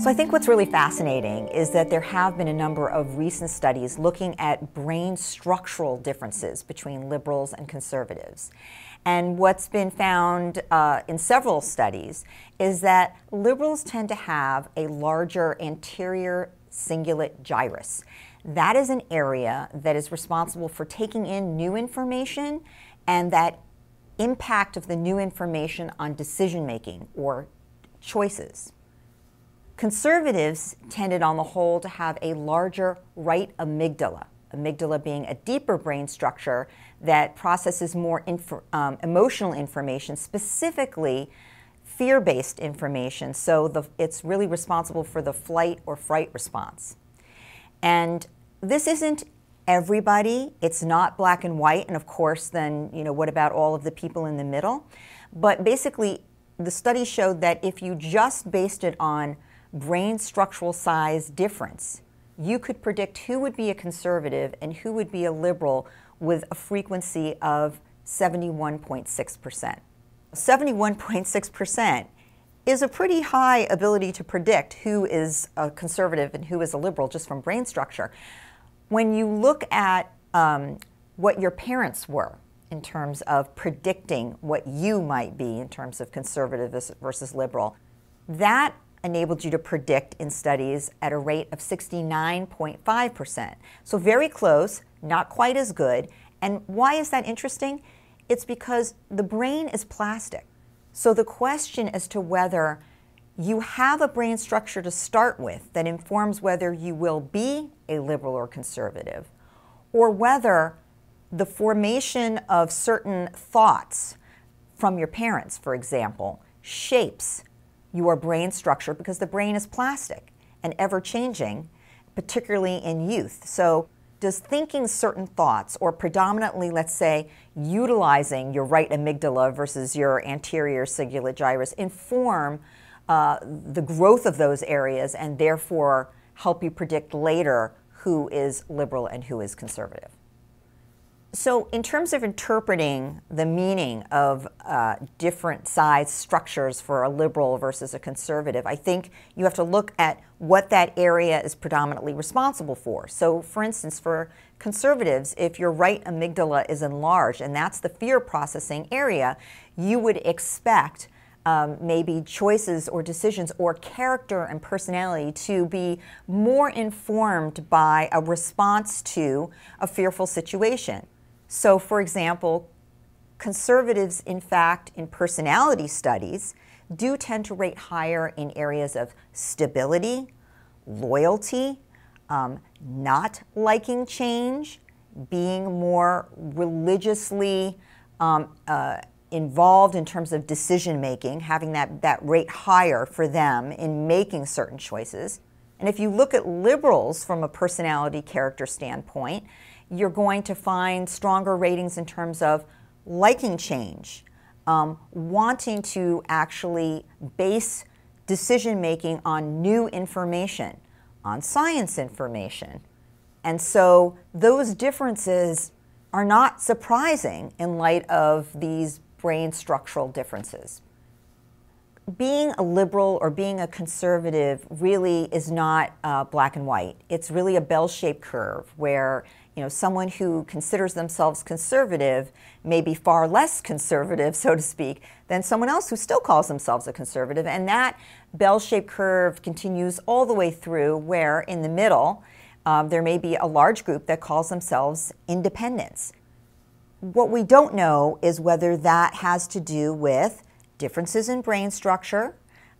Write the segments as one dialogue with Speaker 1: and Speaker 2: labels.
Speaker 1: So I think what's really fascinating is that there have been a number of recent studies looking at brain structural differences between liberals and conservatives. And what's been found uh, in several studies is that liberals tend to have a larger anterior cingulate gyrus. That is an area that is responsible for taking in new information and that impact of the new information on decision making or choices. Conservatives tended on the whole to have a larger right amygdala, amygdala being a deeper brain structure that processes more um, emotional information, specifically fear based information. So the, it's really responsible for the flight or fright response. And this isn't everybody, it's not black and white. And of course, then, you know, what about all of the people in the middle? But basically, the study showed that if you just based it on brain structural size difference, you could predict who would be a conservative and who would be a liberal with a frequency of 71.6%. 71.6% is a pretty high ability to predict who is a conservative and who is a liberal just from brain structure. When you look at um, what your parents were in terms of predicting what you might be in terms of conservative versus liberal, that enabled you to predict in studies at a rate of 69.5%. So very close, not quite as good. And why is that interesting? It's because the brain is plastic. So the question as to whether you have a brain structure to start with that informs whether you will be a liberal or conservative, or whether the formation of certain thoughts from your parents, for example, shapes your brain structure because the brain is plastic and ever changing, particularly in youth. So, does thinking certain thoughts, or predominantly, let's say, utilizing your right amygdala versus your anterior cingulate gyrus, inform uh, the growth of those areas and therefore help you predict later who is liberal and who is conservative? So, in terms of interpreting the meaning of uh, different size structures for a liberal versus a conservative, I think you have to look at what that area is predominantly responsible for. So, for instance, for conservatives, if your right amygdala is enlarged and that's the fear processing area, you would expect um, maybe choices or decisions or character and personality to be more informed by a response to a fearful situation. So, for example, conservatives, in fact, in personality studies, do tend to rate higher in areas of stability, loyalty, um, not liking change, being more religiously um, uh, involved in terms of decision making, having that, that rate higher for them in making certain choices. And if you look at liberals from a personality character standpoint, you're going to find stronger ratings in terms of liking change, um, wanting to actually base decision making on new information, on science information. And so those differences are not surprising in light of these brain structural differences. Being a liberal or being a conservative really is not uh, black and white. It's really a bell shaped curve where you know, someone who considers themselves conservative may be far less conservative, so to speak, than someone else who still calls themselves a conservative. And that bell shaped curve continues all the way through, where in the middle, um, there may be a large group that calls themselves independents. What we don't know is whether that has to do with differences in brain structure.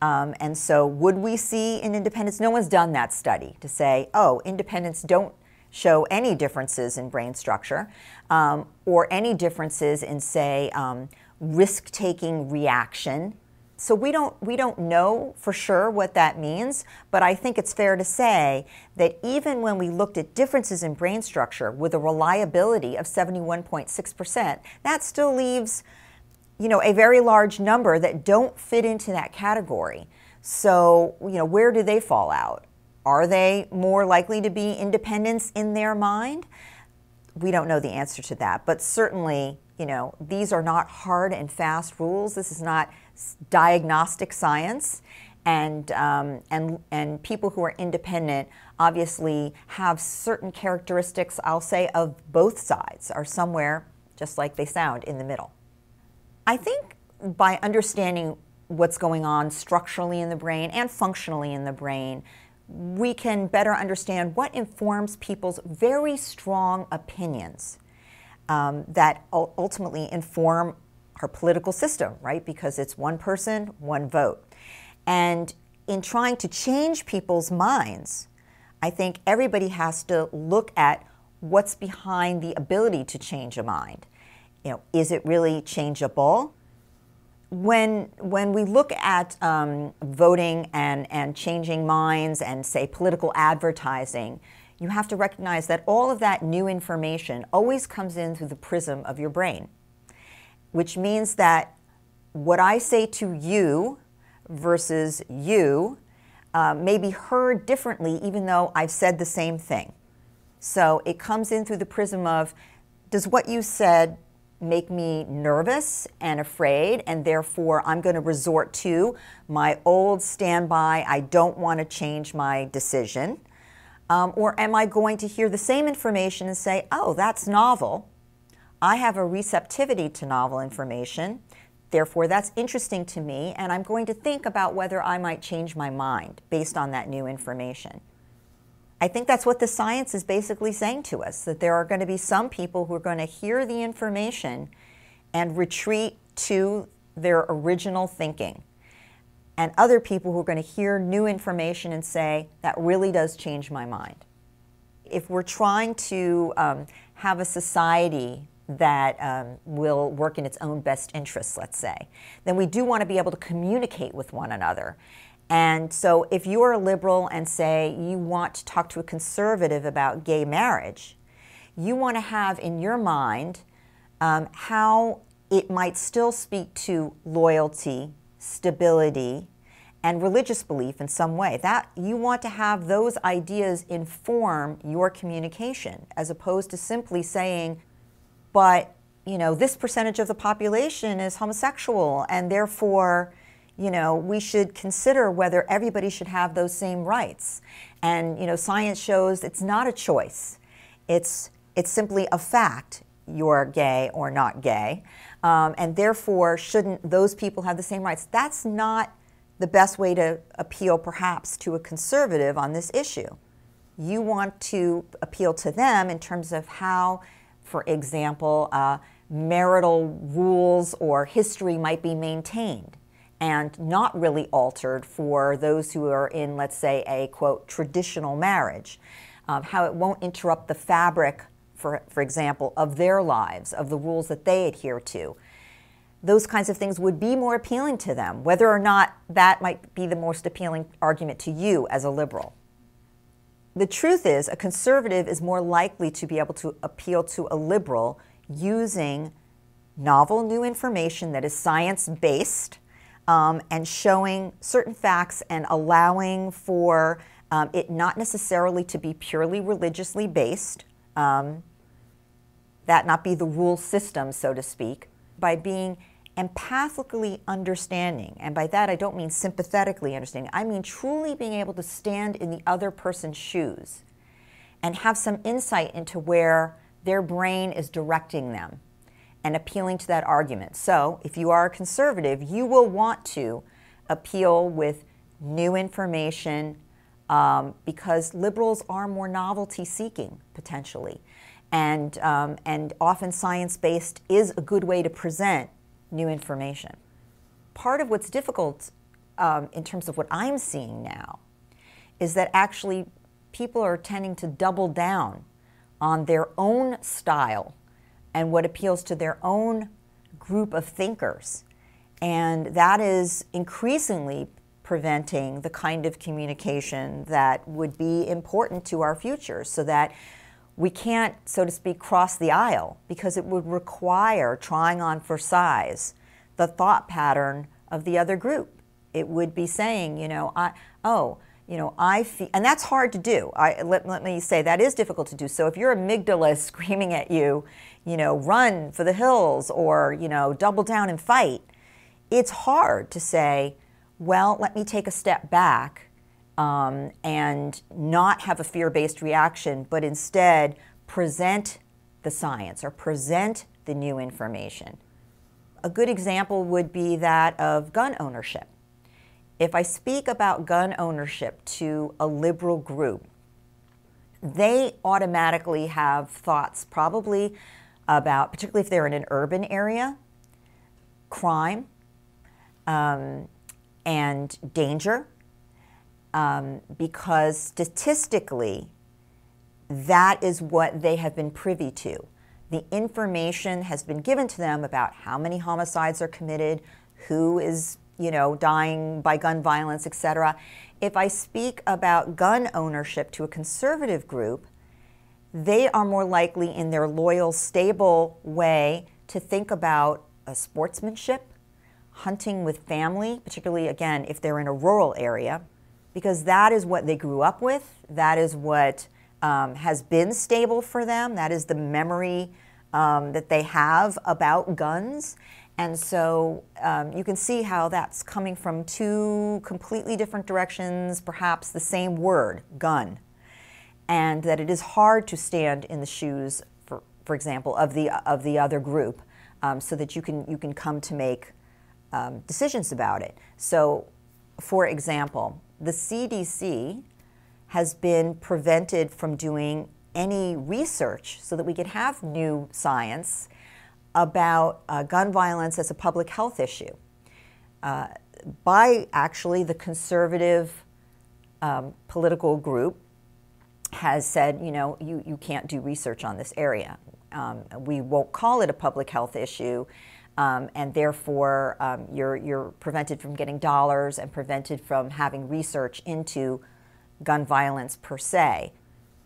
Speaker 1: Um, and so, would we see in independence? No one's done that study to say, oh, independents don't show any differences in brain structure um, or any differences in, say, um, risk taking reaction. So we don't, we don't know for sure what that means, but I think it's fair to say that even when we looked at differences in brain structure with a reliability of 71.6%, that still leaves you know, a very large number that don't fit into that category. So, you know, where do they fall out? Are they more likely to be independents in their mind? We don't know the answer to that, but certainly, you know, these are not hard and fast rules. This is not diagnostic science. and, um, and, and people who are independent obviously have certain characteristics, I'll say, of both sides, are somewhere, just like they sound, in the middle. I think by understanding what's going on structurally in the brain and functionally in the brain, we can better understand what informs people's very strong opinions um, that ultimately inform our political system, right? Because it's one person, one vote. And in trying to change people's minds, I think everybody has to look at what's behind the ability to change a mind. You know, is it really changeable? When, when we look at um, voting and, and changing minds and, say, political advertising, you have to recognize that all of that new information always comes in through the prism of your brain, which means that what I say to you versus you uh, may be heard differently, even though I've said the same thing. So it comes in through the prism of does what you said make me nervous and afraid, and therefore I'm going to resort to my old standby, I don't want to change my decision? Um, or am I going to hear the same information and say, oh, that's novel? I have a receptivity to novel information. Therefore, that's interesting to me, and I'm going to think about whether I might change my mind based on that new information. I think that's what the science is basically saying to us that there are going to be some people who are going to hear the information and retreat to their original thinking, and other people who are going to hear new information and say, that really does change my mind. If we're trying to um, have a society that um, will work in its own best interests, let's say, then we do want to be able to communicate with one another. And so if you're a liberal and say you want to talk to a conservative about gay marriage, you want to have in your mind um, how it might still speak to loyalty, stability, and religious belief in some way. That you want to have those ideas inform your communication as opposed to simply saying but you know this percentage of the population is homosexual and therefore you know we should consider whether everybody should have those same rights. And you know science shows it's not a choice. It's it's simply a fact you're gay or not gay. Um, and therefore shouldn't those people have the same rights? That's not the best way to appeal perhaps to a conservative on this issue. You want to appeal to them in terms of how for example, uh, marital rules or history might be maintained and not really altered for those who are in, let's say, a quote, traditional marriage. Um, how it won't interrupt the fabric, for, for example, of their lives, of the rules that they adhere to. Those kinds of things would be more appealing to them, whether or not that might be the most appealing argument to you as a liberal the truth is, a conservative is more likely to be able to appeal to a liberal using novel new information that is science based um, and showing certain facts and allowing for um, it not necessarily to be purely religiously based, um, that not be the rule system, so to speak, by being empathically understanding, and by that I don't mean sympathetically understanding, I mean truly being able to stand in the other person's shoes and have some insight into where their brain is directing them and appealing to that argument. So, if you are a conservative, you will want to appeal with new information um, because liberals are more novelty seeking potentially. And, um, and often science based is a good way to present new information. Part of what's difficult um, in terms of what I'm seeing now is that actually people are tending to double down on their own style and what appeals to their own group of thinkers. And that is increasingly preventing the kind of communication that would be important to our future so that we can't, so to speak, cross the aisle because it would require trying on for size the thought pattern of the other group. It would be saying, you know, I, oh, you know, I feel, and that's hard to do. I, let, let me say that is difficult to do. So if your amygdala is screaming at you, you know, run for the hills or, you know, double down and fight, it's hard to say, well, let me take a step back um, and not have a fear based reaction, but instead present the science or present the new information. A good example would be that of gun ownership. If I speak about gun ownership to a liberal group, they automatically have thoughts probably about, particularly if they're in an urban area, crime um, and danger, um, because statistically, that is what they have been privy to. The information has been given to them about how many homicides are committed, who is, you know, dying by gun violence, etc. If I speak about gun ownership to a conservative group, they are more likely in their loyal, stable way to think about a sportsmanship, hunting with family, particularly again if they're in a rural area, because that is what they grew up with. That is what um, has been stable for them. That is the memory um, that they have about guns. And so um, you can see how that's coming from two completely different directions, perhaps the same word, gun. And that it is hard to stand in the shoes, for, for example, of the, of the other group um, so that you can, you can come to make um, decisions about it. So, for example, the CDC has been prevented from doing any research so that we could have new science about uh, gun violence as a public health issue uh, by actually the conservative um, political group has said, you know, you, you can't do research on this area. Um, we won't call it a public health issue, um, and therefore um, you're, you're prevented from getting dollars and prevented from having research into gun violence per se.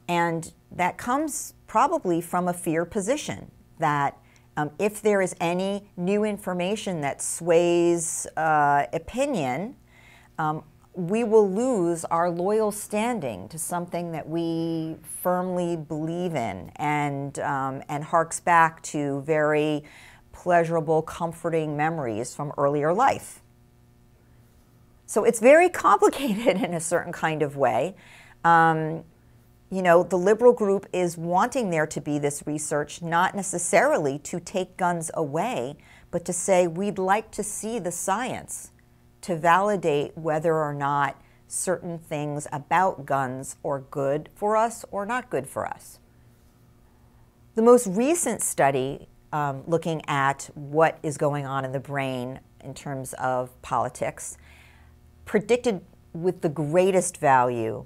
Speaker 1: And that comes probably from a fear position that um, if there is any new information that sways uh, opinion, um, we will lose our loyal standing to something that we firmly believe in and, um, and harks back to very pleasurable, comforting memories from earlier life. So it's very complicated in a certain kind of way. You know, the liberal group is wanting there to be this research, not necessarily to take guns away, but to say we'd like to see the science to validate whether or not certain things about guns are good for us or not good for us. The most recent study um, looking at what is going on in the brain in terms of politics predicted with the greatest value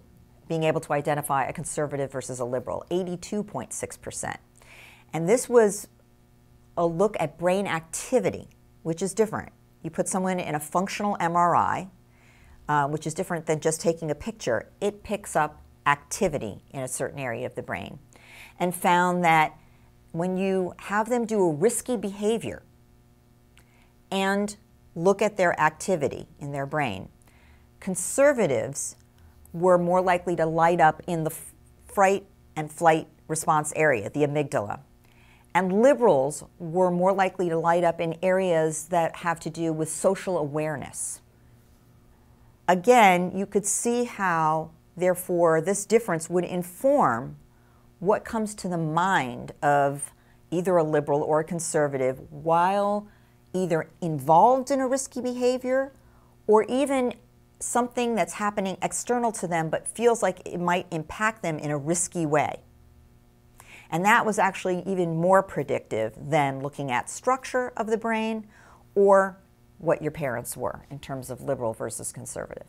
Speaker 1: being able to identify a conservative versus a liberal, 82.6%. And this was a look at brain activity, which is different. You put someone in a functional MRI, uh, which is different than just taking a picture. It picks up activity in a certain area of the brain and found that when you have them do a risky behavior and look at their activity in their brain, conservatives were more likely to light up in the fright and flight response area, the amygdala. And liberals were more likely to light up in areas that have to do with social awareness. Again, you could see how, therefore, this difference would inform what comes to the mind of either a liberal or a conservative while either involved in a risky behavior or even something that's happening external to them but feels like it might impact them in a risky way. And that was actually even more predictive than looking at structure of the brain or what your parents were in terms of liberal versus conservative.